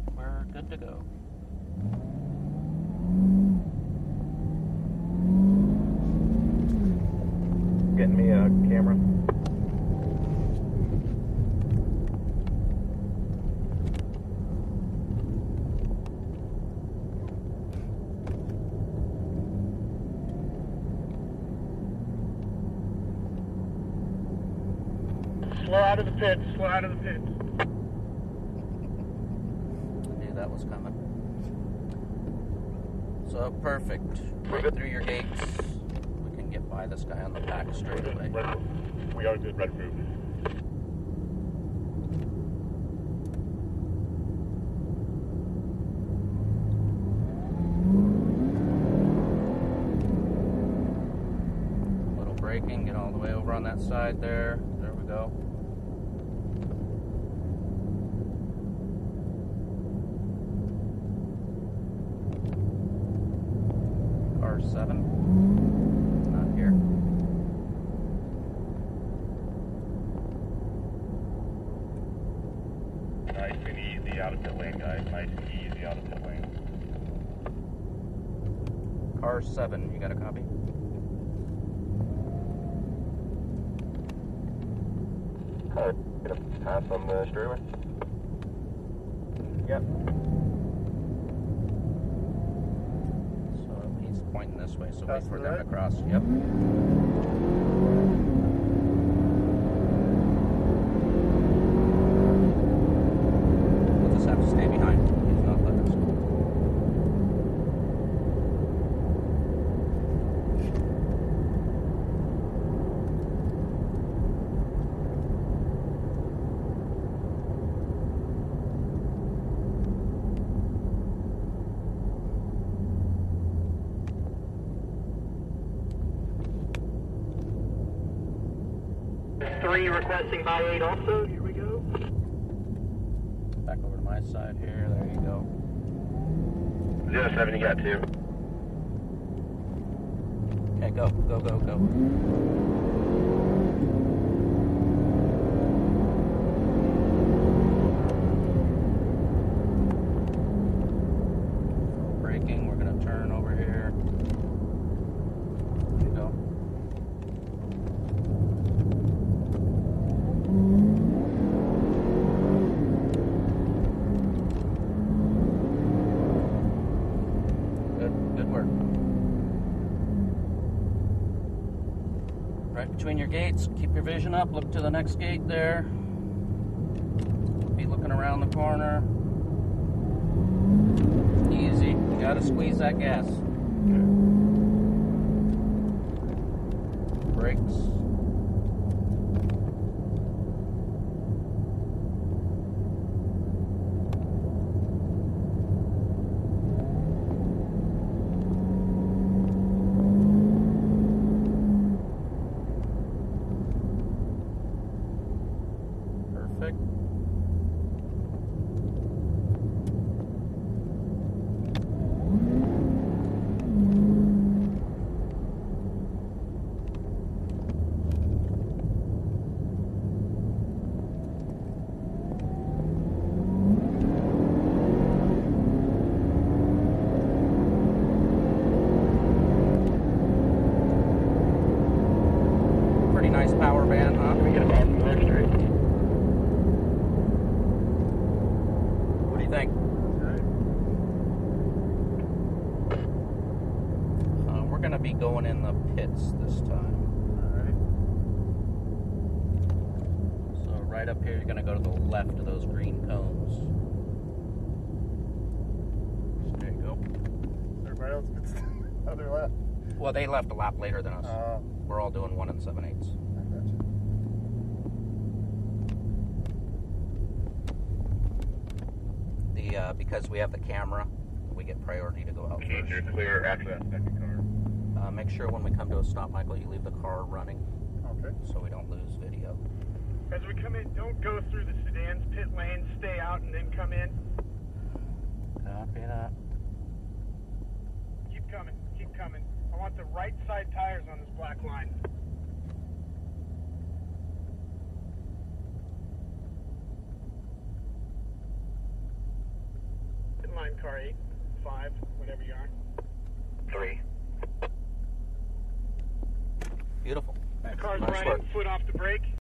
good. We're good to go. Getting me a camera. Slow out of the pit, Slow out of the pits. That was coming. So perfect. Right through your gates. We can get by this guy on the back straight away. We are good. Red approved. Little braking, get all the way over on that side there. There we go. Car seven. Not here. Uh, nice and easy out of pit lane, guys. Nice and easy out of pit lane. Car seven, you got a copy? Alright, gonna pass on the straightaway. Yep. So he's pointing this way, so Pass wait for the them to cross. Yep. We'll just have to stay behind. He's not letting us go. Three requesting by eight also. Here we go. Back over to my side here. There you go. Zero seven, you got two. Okay, go, go, go, go. So braking, we're gonna turn over here. There you go. Good, good work. Right between your gates, keep your vision up, look to the next gate there. Be looking around the corner. Easy, you gotta squeeze that gas. Brakes. Pretty nice power band, huh? Can we get a bar from the street? You think? Uh, we're gonna be going in the pits this time. So right up here, you're gonna go to the left of those green cones. There you go. Everybody else gets other left. Well, they left a lap later than us. Uh, We're all doing one and seven eighths. I got you. Uh, because we have the camera, we get priority to go out first. you're clear after that second car. Uh, make sure when we come to a stop, Michael, you leave the car running Okay. so we don't lose video. As we come in, don't go through the sedan's pit lane. Stay out and then come in. Copy that. Keep coming. Keep coming. I want the right side tires on this black line. Nine, car eight, five, whatever you are. Three. Beautiful. Car's Nice running, work. foot off the brake.